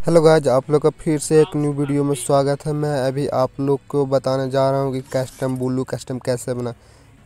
Hello guys आप लोग का फिर से एक न्यू वीडियो में स्वागत है। मैं अभी आप लोग को बताने जा रहा हूँ कि कस्टम ब्लू कस्टम कैसे बना।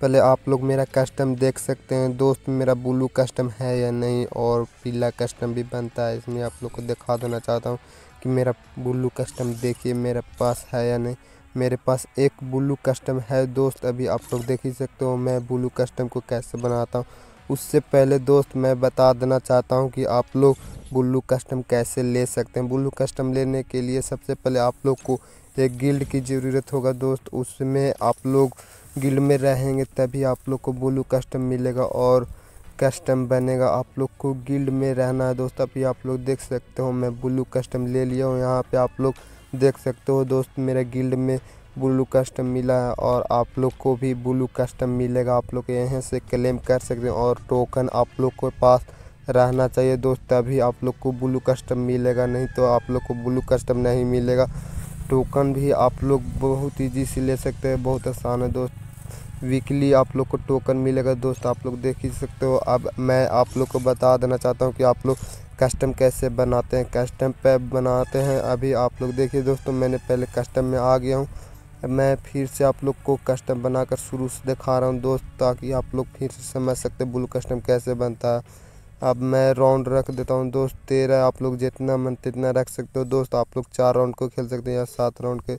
पहले आप लोग मेरा कस्टम देख सकते हैं। दोस्त, मेरा ब्लू कस्टम है या नहीं और पीला कस्टम भी बनता है, इसमें आप लोग को दिखा देना चाहता हूँ कि मेरा ब्लू कस्टम देखिए, मेरे पास है या नहीं। मेरे पास एक ब्लू कस्टम है। दोस्त, अभी आप लोग देख ही सकते हो मैं ब्लू कस्टम को कैसे बनाता हूँ। उससे पहले दोस्त, मैं बता देना चाहता हूँ कि आप लोग बुल्लू कस्टम कैसे ले सकते हैं? बुल्लू कस्टम लेने के लिए सबसे पहले आप लोग को एक गिल्ड की ज़रूरत होगा दोस्त। उसमें आप लोग गिल्ड में रहेंगे तभी आप लोग को बुल्लू कस्टम मिलेगा और कस्टम बनेगा। आप लोग को गिल्ड में रहना है दोस्त। अभी आप लोग देख सकते हो, मैं ब्लू कस्टम ले लिया हूँ। यहाँ पे आप लोग देख सकते हो दोस्त, मेरे गिल्ड में ब्लू कस्टम मिला है और आप लोग को भी ब्लू कस्टम मिलेगा। आप लोग यहाँ से क्लेम कर सकते हैं और टोकन आप लोग के पास रहना चाहिए दोस्त तभी आप लोग को ब्लू कस्टम मिलेगा नहीं तो आप लोग को ब्लू कस्टम नहीं मिलेगा टोकन भी आप लोग बहुत ईजी से ले सकते हैं बहुत आसान है दोस्त वीकली आप लोग को टोकन मिलेगा दोस्त आप लोग देख ही सकते हो अब मैं आप लोग को बता देना चाहता हूँ कि आप लोग कस्टम कैसे बनाते हैं कस्टम पे बनाते हैं अभी आप लोग देखिए दोस्तों मैंने पहले कस्टम में आ गया हूँ मैं फिर से आप लोग को कस्टम बनाकर शुरू से दिखा रहा हूँ दोस्त ताकि आप लोग फिर से समझ सकते ब्लू कस्टम कैसे बनता है अब मैं राउंड रख देता हूँ। दोस्त तेरह आप लोग जितना मन तितना रख सकते हो। दोस्त, आप लोग चार राउंड को खेल सकते हैं या सात राउंड के।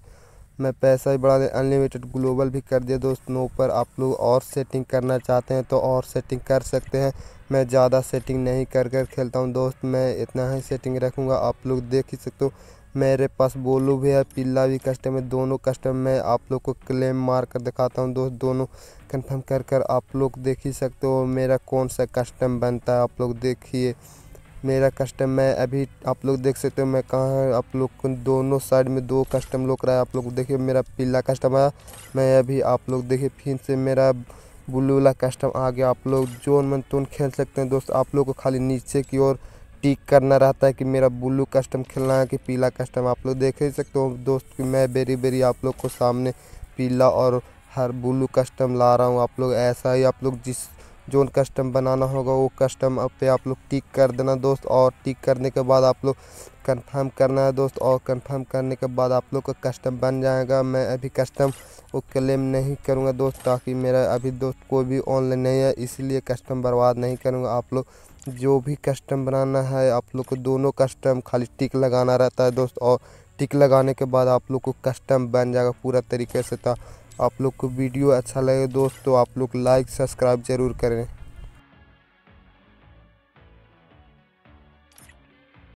मैं पैसा ही बढ़ा दे अनलिमिटेड ग्लोबल भी कर दिया। दोस्त नो पर आप लोग और सेटिंग करना चाहते हैं तो और सेटिंग कर सकते हैं। मैं ज़्यादा सेटिंग नहीं कर कर खेलता हूँ। दोस्त, मैं इतना ही सेटिंग रखूँगा। आप लोग देख ही सकते हो। मेरे पास बोलू भी है पीला भी कस्टम है दोनों कस्टम में आप लोग को क्लेम मार कर दिखाता हूँ। दोस्त, दोनों कंफर्म कर कर आप लोग देख ही सकते हो मेरा कौन सा कस्टम बनता है, आप लोग देखिए। मेरा कस्टम मैं अभी आप लोग देख सकते हो मैं कहाँ आप लोग को दोनों साइड में दो कस्टम लोग रहा है, आप लोग देखिए मेरा पीला कस्टम है। मैं अभी आप लोग देखिए फिर से मेरा ब्लू वाला कस्टम आ गया, आप लोग जोन मन तोन खेल सकते हैं। दोस्त, आप लोग को खाली नीचे की ओर टिक करना रहता है कि मेरा ब्लू कस्टम खेलना है कि पीला कस्टम आप लोग देख ही सकते हो। दोस्त, कि मैं बेरी बेरी आप लोग को सामने पीला और हर ब्लू कस्टम ला रहा हूँ। आप लोग ऐसा ही आप लोग जिस जो कस्टम बनाना होगा, वो कस्टम पे आप लोग टिक कर देना दोस्त और टिक करने के बाद आप लोग कंफर्म करना है दोस्त और कंफर्म करने के बाद आप लोग का कस्टम बन जाएगा। मैं अभी कस्टम वो क्लेम नहीं करूँगा दोस्त, ताकि मेरा अभी दोस्त कोई भी ऑनलाइन नहीं है, इसलिए कस्टम बर्बाद नहीं करूँगा। आप लोग जो भी कस्टम बनाना है, आप लोग को दोनों कस्टम खाली टिक लगाना रहता है दोस्त, और टिक लगाने के बाद आप लोग को कस्टम बन जाएगा पूरा तरीके से। तो आप लोग को वीडियो अच्छा लगे दोस्त तो आप लोग लाइक सब्सक्राइब ज़रूर करें।